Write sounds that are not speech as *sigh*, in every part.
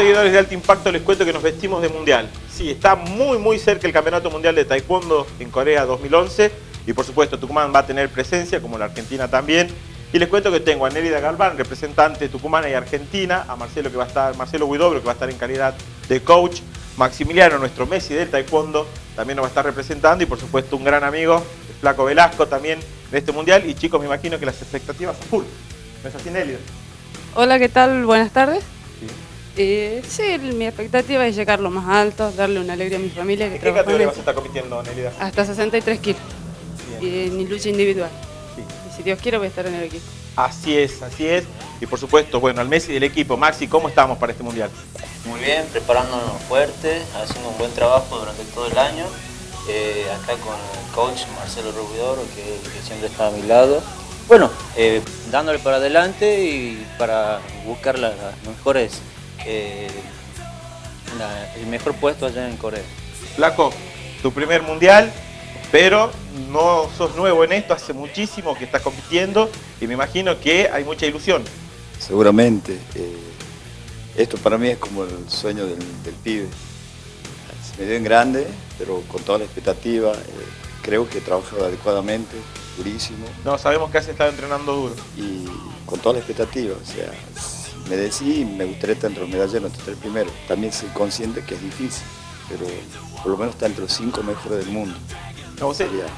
seguidores de Alto Impacto les cuento que nos vestimos de mundial. Sí, está muy muy cerca el Campeonato Mundial de Taekwondo en Corea 2011 y por supuesto Tucumán va a tener presencia, como la Argentina también. Y les cuento que tengo a Nérida Galván, representante tucumana y argentina, a Marcelo que va a estar, Marcelo Huidobro que va a estar en calidad de coach, Maximiliano, nuestro Messi del Taekwondo, también nos va a estar representando y por supuesto un gran amigo, el Flaco Velasco también en este mundial. Y chicos, me imagino que las expectativas son full. ¿No es así, Nélida? Hola, ¿qué tal? Buenas tardes. Eh, sí, mi expectativa es llegar lo más alto, darle una alegría a mi familia. ¿En qué categoría vas a estar compitiendo, Nelida? Hasta 63 kilos. Y en lucha individual. Y si Dios quiere voy a estar en el equipo. Así es, así es. Y por supuesto, bueno, al Messi del equipo. Maxi, ¿cómo estamos para este Mundial? Muy bien, preparándonos fuerte, haciendo un buen trabajo durante todo el año. Eh, acá con el coach Marcelo Rubidoro, que, siempre está a mi lado. Bueno, eh, dándole para adelante y para buscar las mejores eh, el mejor puesto allá en Corea. Flaco, tu primer mundial, pero no sos nuevo en esto, hace muchísimo que estás compitiendo y me imagino que hay mucha ilusión. Seguramente. Eh, esto para mí es como el sueño del, pibe. Se me dio en grande, pero con toda la expectativa. Eh, creo que he trabajado adecuadamente, durísimo. No, sabemos que has estado entrenando duro. Y con toda la expectativa, o sea, me decí me gustaría estar entre los medalleros, entre el primero. También soy consciente que es difícil, pero por lo menos está entre los cinco mejores del mundo.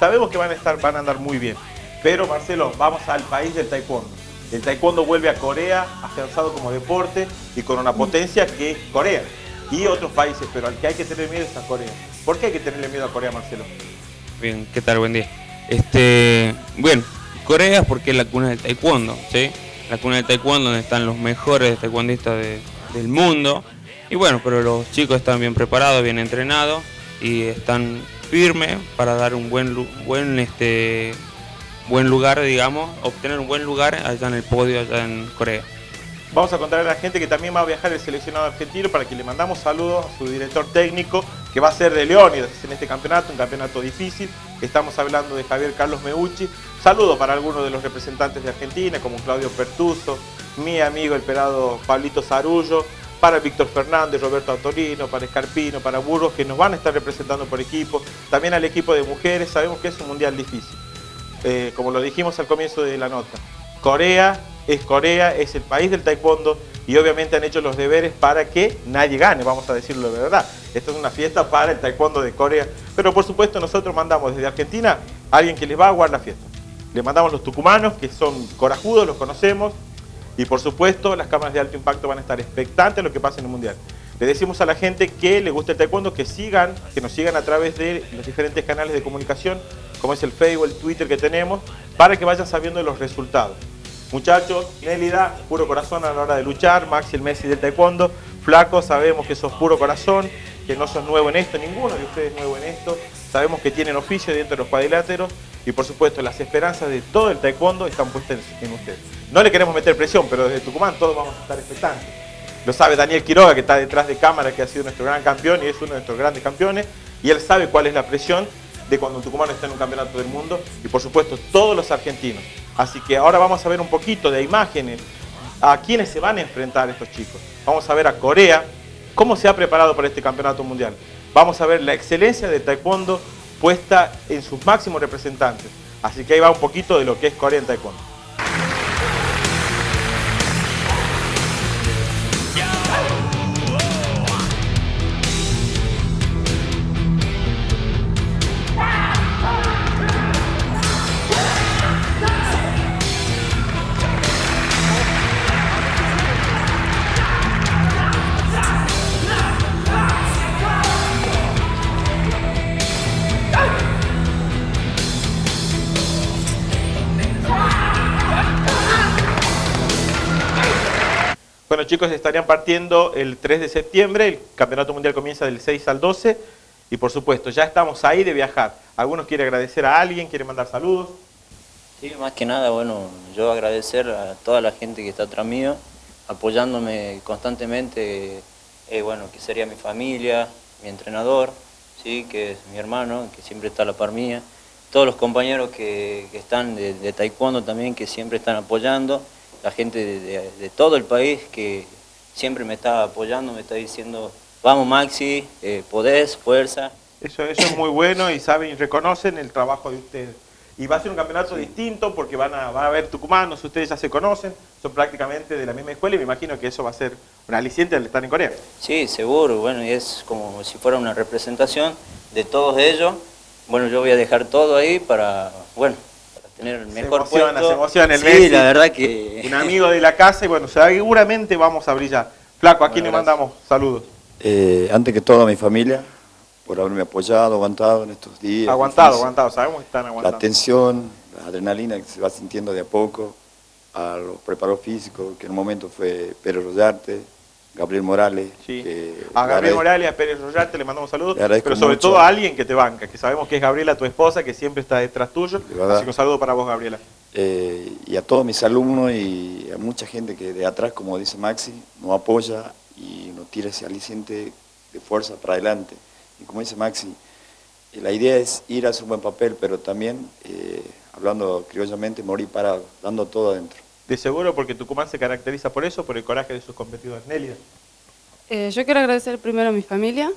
sabemos que van a, estar, van a andar muy bien, pero Marcelo, vamos al país del taekwondo. El taekwondo vuelve a Corea, afianzado como deporte y con una potencia que es Corea y otros países, pero al que hay que tener miedo es a Corea. ¿Por qué hay que tenerle miedo a Corea, Marcelo? Bien, ¿qué tal? Buen día. Este, bueno, Corea es porque es la cuna del taekwondo, ¿sí? La cuna de taekwondo donde están los mejores taekwondistas del mundo. Y bueno, pero los chicos están bien preparados, bien entrenados y están firmes para dar un buen, buen, este, buen lugar, digamos, obtener un buen lugar allá en el podio, allá en Corea. Vamos a contarle a la gente que también va a viajar el seleccionado argentino para que le mandamos saludos a su director técnico, que va a ser de Leónidas en este campeonato, un campeonato difícil. Estamos hablando de Javier Carlos Meucci. Saludos para algunos de los representantes de Argentina, como Claudio Pertuso, mi amigo el pelado Pablito Zarullo, para Víctor Fernández, Roberto Autorino, para Escarpino, para Burgos, que nos van a estar representando por equipo. También al equipo de mujeres, sabemos que es un mundial difícil. Eh, como lo dijimos al comienzo de la nota, Corea es Corea, es el país del taekwondo y obviamente han hecho los deberes para que nadie gane, vamos a decirlo de verdad. Esto es una fiesta para el taekwondo de Corea, pero por supuesto nosotros mandamos desde Argentina a alguien que les va a aguar la fiesta. Le mandamos los tucumanos, que son corajudos, los conocemos, y por supuesto las cámaras de alto impacto van a estar expectantes a lo que pase en el Mundial. Le decimos a la gente que le gusta el taekwondo que sigan, que nos sigan a través de los diferentes canales de comunicación, como es el Facebook, el Twitter que tenemos, para que vayan sabiendo los resultados. Muchachos, Nélida, puro corazón a la hora de luchar, Maxi el Messi del taekwondo, flaco, sabemos que sos puro corazón, que no sos nuevo en esto, ninguno de ustedes es nuevo en esto, sabemos que tienen oficio dentro de los cuadriláteros y por supuesto las esperanzas de todo el taekwondo están puestas en ustedes. No le queremos meter presión, pero desde Tucumán todos vamos a estar expectantes. Lo sabe Daniel Quiroga, que está detrás de cámara, que ha sido nuestro gran campeón y es uno de nuestros grandes campeones, y él sabe cuál es la presión de cuando un tucumano está en un campeonato del mundo y por supuesto todos los argentinos. Así que ahora vamos a ver un poquito de imágenes a quienes se van a enfrentar estos chicos. Vamos a ver a Corea, cómo se ha preparado para este campeonato mundial. Vamos a ver la excelencia de taekwondo puesta en sus máximos representantes. Así que ahí va un poquito de lo que es Corea en taekwondo. Bueno chicos, estarían partiendo el 3 de septiembre, el Campeonato Mundial comienza del 6 al 12 y por supuesto ya estamos ahí de viajar. ¿Algunos quiere agradecer a alguien, quiere mandar saludos? Sí, más que nada, bueno, yo agradecer a toda la gente que está atrás mío, apoyándome constantemente, eh, bueno, que sería mi familia, mi entrenador, sí, que es mi hermano, que siempre está a la par mía, todos los compañeros que, están de taekwondo también, que siempre están apoyando, la gente de, todo el país que siempre me está apoyando, me está diciendo, vamos Maxi, eh, podés, fuerza. Eso, eso es muy bueno y saben y reconocen el trabajo de ustedes. Y va a ser un campeonato distinto porque van a, va a haber tucumanos, ustedes ya se conocen, son prácticamente de la misma escuela y me imagino que eso va a ser un aliciente al estar en Corea. Sí, seguro, bueno, y es como si fuera una representación de todos ellos. Bueno, yo voy a dejar todo ahí para, bueno, para tener el mejor se emociona, puesto. Se emociona el sí, Messi, la verdad que... *laughs* Un amigo de la casa y bueno, seguramente vamos a brillar. Flaco, ¿a quién le Bueno, mandamos saludos? Eh, antes que todo a mi familia, por haberme apoyado, aguantado en estos días. Aguantado, aguantado, sabemos que están La aguantando. tensión, la adrenalina que se va sintiendo de a poco, a los preparadores físicos, que en un momento fue Pérez Rollarte, Gabriel Morales. Sí. que A Gabriel Morales, a Pérez Rollarte le mandamos saludos, pero sobre mucho. todo a alguien que te banca, que sabemos que es Gabriela, tu esposa, que siempre está detrás tuyo. Así que un saludo para vos, Gabriela. eh, y a todos mis alumnos y a mucha gente que de atrás, como dice Maxi, nos apoya y nos tira ese aliciente de fuerza para adelante. Y como dice Maxi, eh, la idea es ir a hacer un buen papel, pero también, eh, hablando criollamente, morir parado, dando todo adentro. De seguro porque Tucumán se caracteriza por eso, por el coraje de sus competidores. Nélida. Eh, yo quiero agradecer primero a mi familia,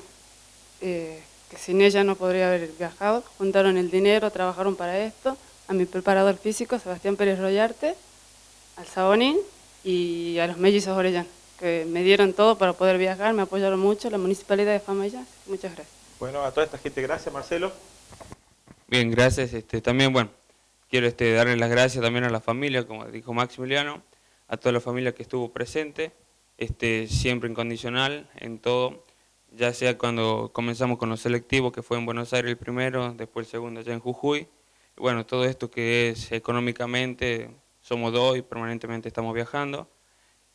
eh, que sin ella no podría haber viajado. Juntaron el dinero, trabajaron para esto. A mi preparador físico, Sebastián Pérez Rollarte, al Sabonín y a los mellizos Orellán, que me dieron todo para poder viajar, me apoyaron mucho, la Municipalidad de Famaya. Muchas gracias. Bueno, a toda esta gente, gracias, Marcelo. Bien, gracias. Este, también, bueno, quiero este, darle las gracias también a la familia, como dijo Maximiliano, a toda la familia que estuvo presente, este, siempre incondicional en todo, ya sea cuando comenzamos con los selectivos, que fue en Buenos Aires el primero, después el segundo allá en Jujuy. Bueno, todo esto que es económicamente, somos dos y permanentemente estamos viajando.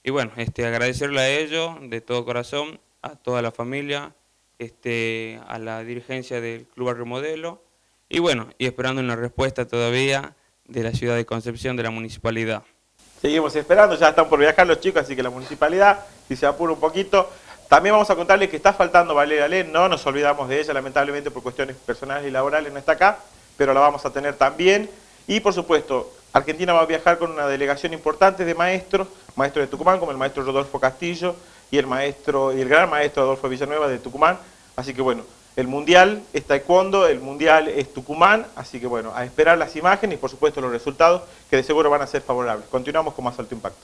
Y bueno, este, agradecerle a ellos de todo corazón, a toda la familia, este, a la dirigencia del Club Barrio Modelo, y bueno, y esperando una respuesta todavía de la ciudad de Concepción, de la municipalidad. Seguimos esperando, ya están por viajar los chicos, así que la municipalidad, si se apura un poquito. También vamos a contarles que está faltando Valeria Len, no nos olvidamos de ella, lamentablemente por cuestiones personales y laborales no está acá, pero la vamos a tener también. Y por supuesto, Argentina va a viajar con una delegación importante de maestros, maestros de Tucumán, como el maestro Rodolfo Castillo y el maestro y el gran maestro Adolfo Villanueva de Tucumán. Así que bueno, el mundial es taekwondo, el mundial es Tucumán, así que bueno, a esperar las imágenes y por supuesto los resultados que de seguro van a ser favorables. Continuamos con más alto impacto.